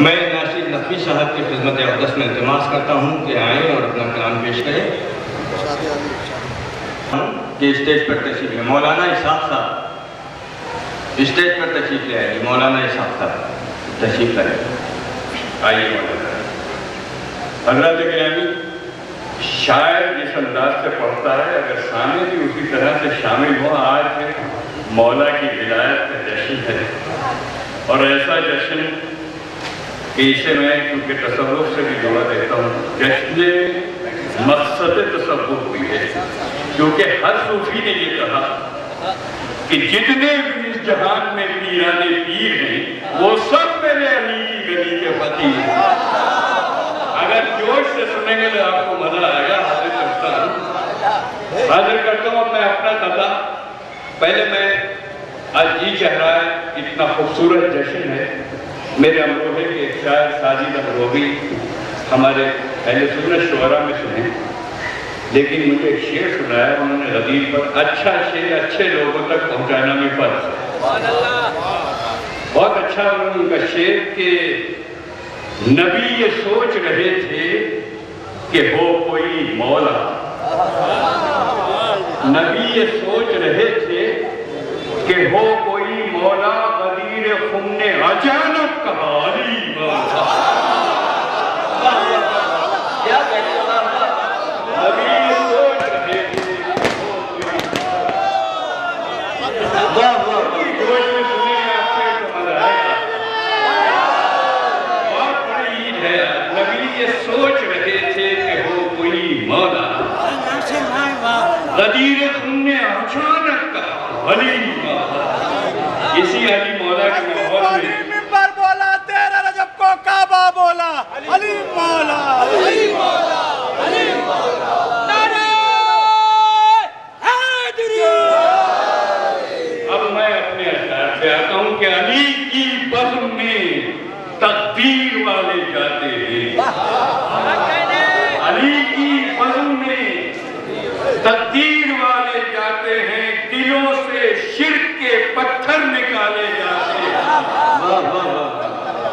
میں ناصر نقوی صاحب کی خدمت اقدس میں التماس کرتا ہوں کہ آئیں اور اپنا کلام پیش کریں۔ کہ اسٹیج پر تشریف لیں۔ مولانا اسحاق صاحب۔ اسٹیج پر تشریف لے آئیے مولانا اسحاق صاحب، تشریف کریں آئیے مولانا۔ حضرت گرامی، شاعر جس انداز سے پڑھتا ہے، اگر سامنے بھی اسی طرح سے شامل ہو، آج مولا کی ولایت کا جشن ہے۔ اور ایسا جشن کہ اسے میں کیونکہ تصور سے بھی جوڑا دیتا ہوں جشن مقصد تصور ہوئی ہے کیونکہ ہر صوفی نے یہ کہا کہ جتنے بھی اس جہان میں پیرانے پیر ہیں وہ سب میرے علی کی گلی کے فقیر ہیں اگر جوش سے سنیں گے تو آپ کو مزہ آئے گا حاضر کرتا ہوں حاضر کرتا ہوں میں اپنا دادا پہلے میں آج جی چاہ رہا ہے اتنا خوبصورت جشن ہے میرے امروہے کے ایک شاعر ساجد امروہی ہمارے اہل سنت شعرا میں سنے لیکن مجھے ایک شعر سنایا انہوں نے غدیر پر اچھا شعر اچھے لوگوں تک پہنچانا بھی فرض ہے۔ بہت اچھا ان کا شعر کہ نبی یہ سوچ رہے تھے کہ ہو کوئی مولا۔ نبی یہ سوچ رہے تھے کہ ہو کوئی مولا۔ اچانک کہا علی مولا سوچ رہے واہ واہ میں آپ سے تو مزہ آئے گا بہت بڑی عید ہے۔ نبی یہ سوچ رہے تھے کہ ہو کوئی مولا غدیر نے اچانک کہا علی اسی علی مولا کے ماحول علی میں ممبر بولا تیرا رجب کو کعبہ بولا علی مولا علی مولا علی مولا نعرہ حیدری اب میں اپنے اشعار پہ آتا ہوں کہ علی کی بزم میں تقدیر والے جاتے ہیں۔ علی کی بزم میں تقدیر والے جاتے ہیں دلوں سے شرک کے پتھر نکالے جاتے ہیں۔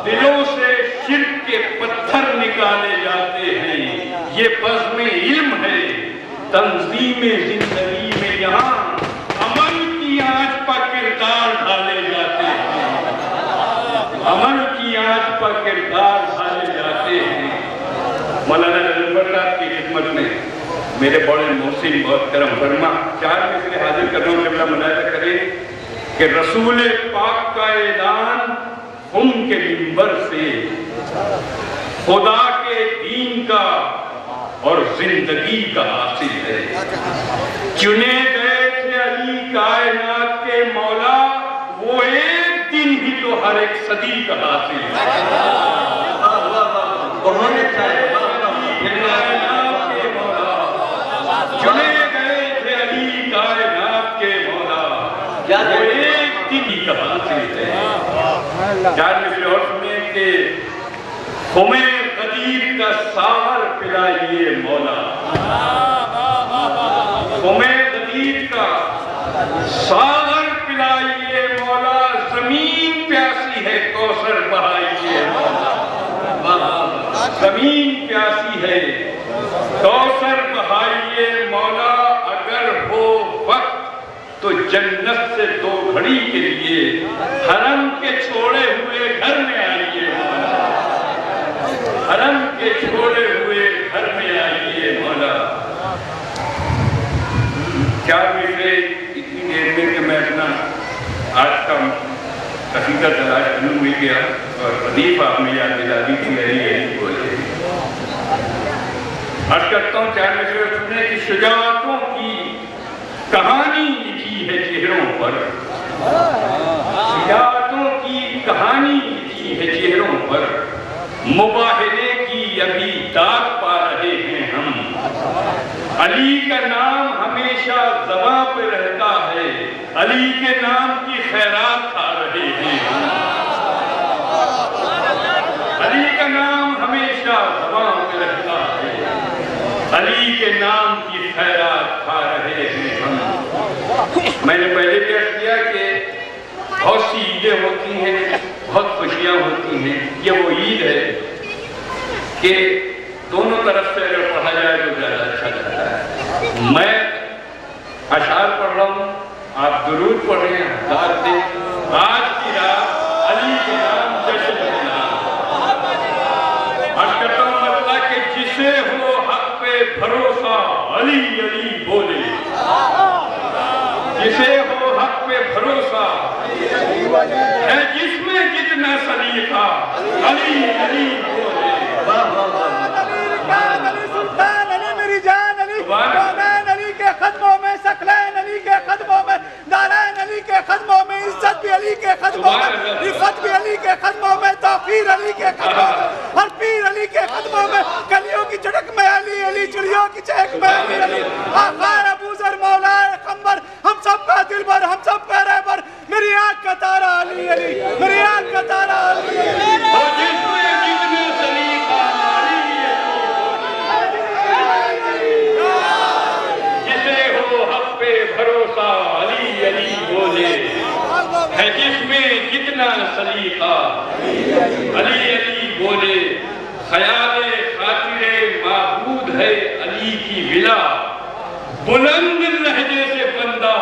دلوں سے شرک کے پتھر نکالے جاتے ہیں۔ یہ بزم علم ہے۔ تنظیم زندگی میں یہاں عمل کی آنچ پر کردار ڈھالے جاتے ہیں۔ عمل کی آنچ پر کردار ڈھالے جاتے ہیں مولانا نظر کی خدمت میں میرے بڑے محسن بہت کرم فرما چار مثل حاضر کروں قبلہ مناظر کریں کہ رسول پاک کا اعلان ان کے منبر سے خدا کے دین کا اور زندگی کا حاصل ہے چنے گئے تھے علی کائنات کے مولا وہ ایک دن ہی تو ہر ایک صدی کا حاصل ہے بہت اچھا ہے۔ کے مولا چنے گئے تھے علی کائنات کے مولا۔ وہ ایک دن ہی ہے میں کہ ہمیں قدیر کا ساور پلائیے مولا۔ ہمیں قدیر کا ساور پلائیے مولا زمین پیاسی ہے کوثر بہائیے مولا زمین پیاسی ہے۔ کوثر بہائیے مولا، اگر ہو وقت تو جنت سے دو گھڑی کے لیے حرم کے چھوڑے ہوئے گھر میں آئیے۔ مولا حرم کے چھوڑے ہوئے گھر میں آئیے مولا۔ کیا میرے اتنی دیر میں کہ میں اپنا آج کا قصیدہ تلاش کرنے ہوئی گیا۔ اور ردیف آپ نے یاد دلا دی تھی میری یہی بولے عرض کرتا ہوں چار میں سے سننے کی شجاعتوں کی کہانی لکھی ہے چہروں پر۔ شجاعتوں کی کہانی لکھی ہے چہروں پر۔ مباہلے کی ابھی داغ پا رہے ہیں ہم۔ علی کا نام ہمیشہ زباں پہ رہتا ہے۔ علی کے نام کی خیرات کھا رہے ہیں علی کا نام ہمیشہ زباں پہ رہتا ہے۔ علی کے نام کی خیرات کھا رہے ہیں ہم۔ میں نے پہلے بھی عرض کیا کہ بہت سی عیدیں ہوتی ہیں، بہت خوشیاں ہوتی ہیں۔ یہ وہ عید ہے کہ دونوں طرف سے اگر پڑھا جائے تو زیادہ اچھا لگتا ہے۔ میں اشعار پڑھ رہا ہوں، آپ درود پڑھ رہے ہیں دیں آج علی علی بولے جسے ہو حق پہ بھروسہ ہے جس میں جتنا سلیقہ علی علی بولے قدموں میں عزت بھی علی کے قدموں میں۔ رفت بھی علی کے قدموں میں توفیر علی کے قدموں میں ہر پیر علی کے قدموں میں کلیوں کی چڑک میں علی علی چڑیوں کی چہک میں علی علی آقا معبود ہے علی کی ولا بلند لہجے سے بندہ،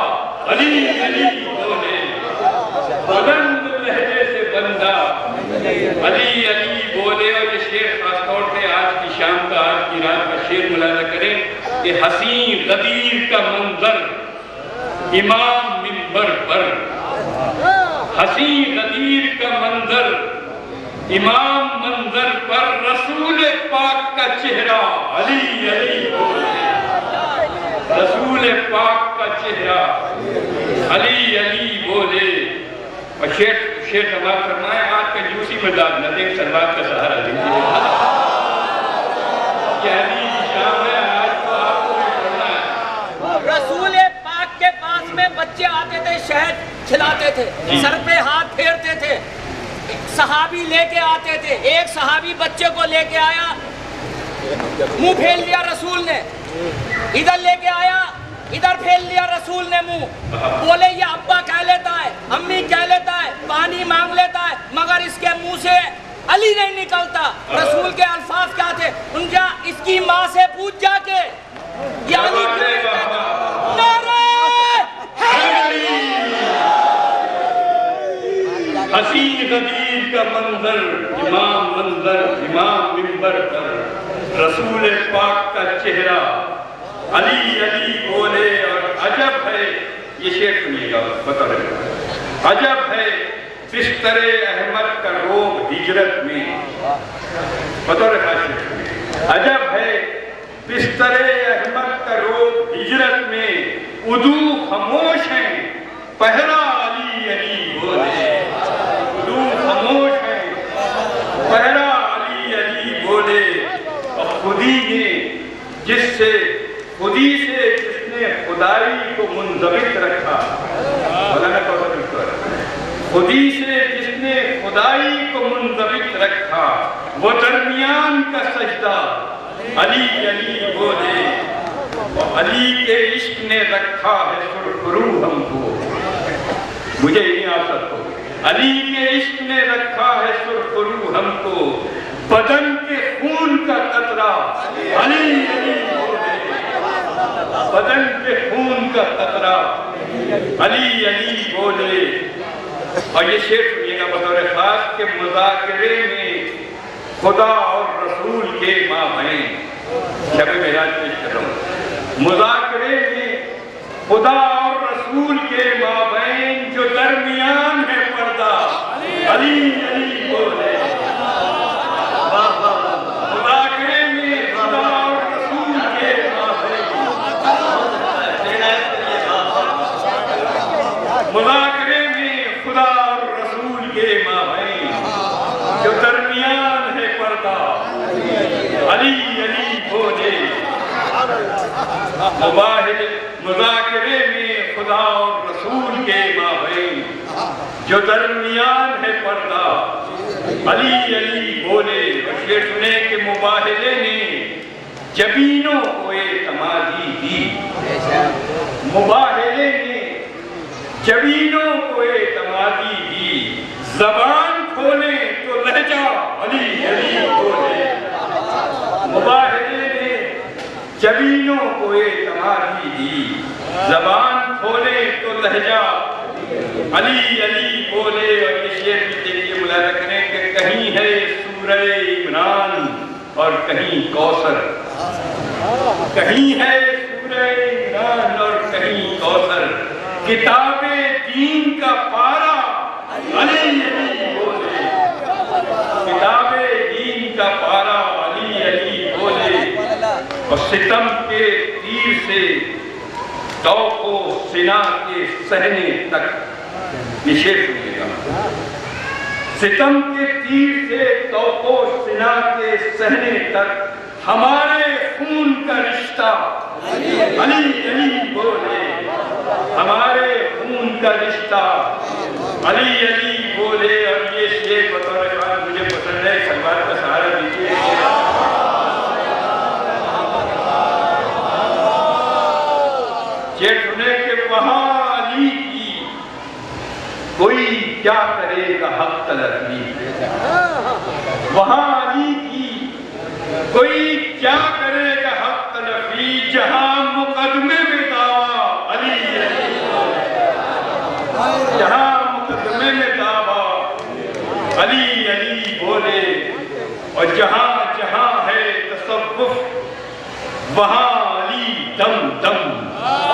علی علی بولے بلند لہجے سے بندہ۔ علی علی، بولے اور یہ شعر خاص طور پہ آج کی شام کا، آج کی رات کا شعر ملاحظہ کریں کہ حسین غدیر کا منظر، امام منبر پر۔ حسین غدیر کا منظر، امام منظر پر رسول پاک کا چہرہ علی علی بولے۔ رسول پاک کا چہرہ علی علی بولے۔ اور شیخ شیخ سماعت فرمائے آج کا جوسی میں داد نہ دیں سلوات کا سہارا دیجیے یہ علی کی شام ہے آج کو آپ کو بھی پڑھنا ہے۔ رسول پاک کے پاس میں بچے آتے تھے شہد کھلاتے تھے جی۔ سر پہ ہاتھ پھیرتے تھے۔ صحابی لے کے آتے تھے۔ ایک صحابی بچے کو لے کے آیا منہ پھیل لیا رسول نے۔ ادھر لے کے آیا ادھر پھیل لیا رسول نے منہ۔ بولے یہ ابا کہہ لیتا ہے امی کہہ لیتا ہے پانی مانگ لیتا ہے مگر اس کے منہ سے علی نہیں نکلتا۔ رسول کے الفاظ کیا تھے؟ ان کا اس کی ماں سے پوچھ جا کے؟ نعرہ حسین کا منظر، امام منظر، امام منبر پر، رسول پاک کا چہرہ۔ علی علی بولے اور عجب ہے، یہ شعر سنیے گا، بتا رہے عجب ہے، بستر احمد کا روب ہجرت میں۔ بطور خاص عجب ہے، بستر احمد کا روب ہجرت میں۔ ادو خاموش ہیں، پہرا علی علی بولے ادو خاموش ہیں پہرا علی علی بولے اور خودی نے جس سے خودی سے جس نے خدائی کو منضبط رکھا۔ مولانا کوثر مشکور خودی سے جس نے خدائی کو منضبط رکھا، وہ درمیان کا سجدہ۔ علی علی بولے اور علی کے عشق نے رکھا ہے سرخرو ہم کو۔ مجھے نہیں آ سکتا علی کے عشق نے رکھا ہے سرخرو ہم کو۔ بدن کے خون کا قطرہ۔ علی علی بدن کے خون کا قطرہ علی علی، بولے۔ اور یہ شعر سنیے گا بطور خاص کہ مذاکرے میں خدا اور رسول کے مابین شب معراج پیش کر رہا ہوں۔ مذاکرے میں خدا اور رسول کے مابین جو درمیان ہے پردہ۔ علی علی، بولے مذاکرے میں خدا اور رسول کے مابین مذاکرے میں خدا اور رسول جو درمیان ہے پردہ۔ علی علی بولے مذاکرے میں خدا اور رسول کے مابین جو درمیان ہے پردہ۔ علی علی بولے اور یہ سنے کہ مباہلے نے جبینوں کو اعتمادی دی۔ مباہلے نے جبینوں کو اعتمادی دی۔ زبان کھولے تو لہجہ علی علی بولے جبینوں کو اعتمادی دی۔ زبان کھولے تو لہجہ علی علی بولے اور یہ شعر بھی دیکھیے ملاحظہ کریں کہ کہیں ہے سورہ عمران اور کہیں کوثر۔ کہیں ہے سورہ عمران اور کہیں کوثر۔ کتاب دین کا پارا علی علی بولے کتاب دین کا پارا علی علی بولے اور ستم کے تیر سے توق و سنا کے سہنے تک یہ شعر سنیے گا ستم کے تیر سے توق و سنا کے سہنے تک ہمارے خون کا رشتہ علی علی بولے ہمارے خون کا رشتہ علی علی بولے، اور یہ شعر بطور خان مجھے پسند ہے سلوار کا سہارا دیجیے یہ سنے کہ وہاں علی کی کوئی کیا کرے گا حق تلقی وہاں علی کی کوئی کیا کرے گا حق تلفی، جہاں مقدمے میں دعویٰ علی علی۔ جہاں علی علی بولے۔ اور جہاں جہاں ہے تصوف وہاں علی دم دم واہ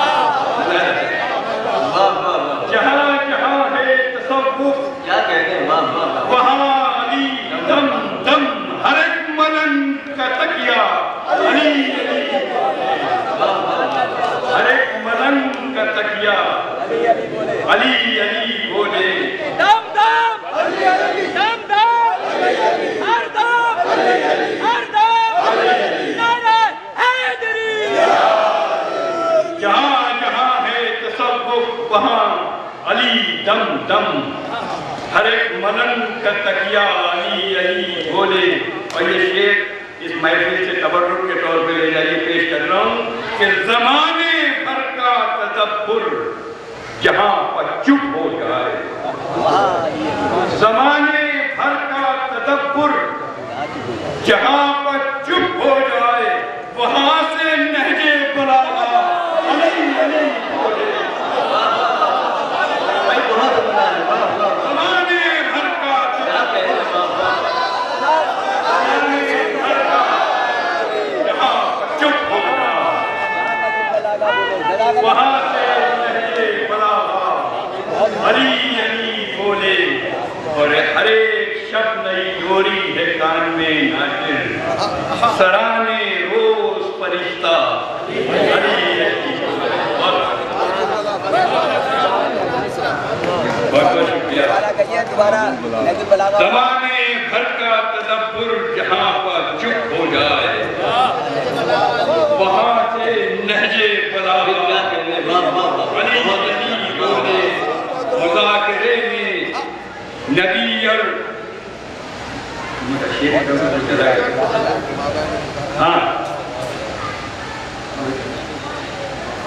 واہ واہ جہاں جہاں ہے تصوف کیا کہتے ہیں واہ واہ واہ وہاں علی دم دم ہر ایک ملن کا تکیہ علی علی ہر ایک ملن کا تکیہ علی علی بولے دم دم دم دم ہر دم ہر دم نعرہ حیدری جہاں جہاں ہے تصوف وہاں علی دم دم۔ ہر ایک ملن کا تکیہ علی علی بولے۔ اور یہ شعر اس محفل سے تبرک کے طور پہ لے جائیے پیش کر رہا ہوں کہ زمانے بھر کا تدبر جہاں پر چپ ہو جائے۔ زمانے بھر کا تدبر جہاں پر چپ ہو جائے وہاں سے نہجے بلاغا علی علی بولے بھائی بہت بڑا ہے واہ واہ واہ زمانے بھر کا کیا کہتے ہیں واہ واہ زمانے بھر کا جہاں پر چپ ہو جائے وہاں سے نہجے بلاغا علی علی بولے اور ہر ایک شب نئی ڈوری ہے کان میں ناچر سرانے روز بہت بہت شکریہ۔ زمانے بھر کا تدبر جہاں پر چپ ہو جائے، وہاں سے نہجے پھر علی بہت علی بولے مذاکرے میں نبی اور ہاں۔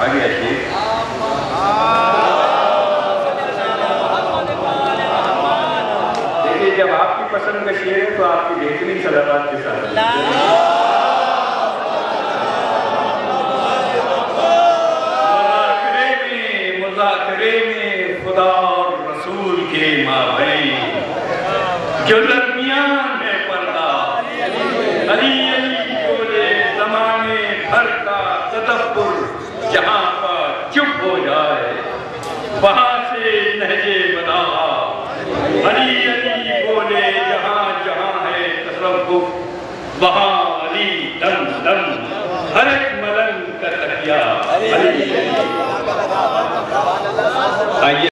آگے شیخ دیکھیے جب آپ کی پسند کا شعر ہے تو آپ کی بہترین صلوات کے ساتھ مذاکرے میں مذاکرے میں خدا اور رسول کے ماں مابین جو درمیان ہے پردہ علی علی بولے زمانے بھر کا تدبر جہاں پر چپ ہو جائے وہاں سے نہجے بنا۔ علی علی بولے جہاں جہاں ہے تصوف وہاں علی دم دم۔ ہر ایک ملنگ کا تکیہ علی آئیے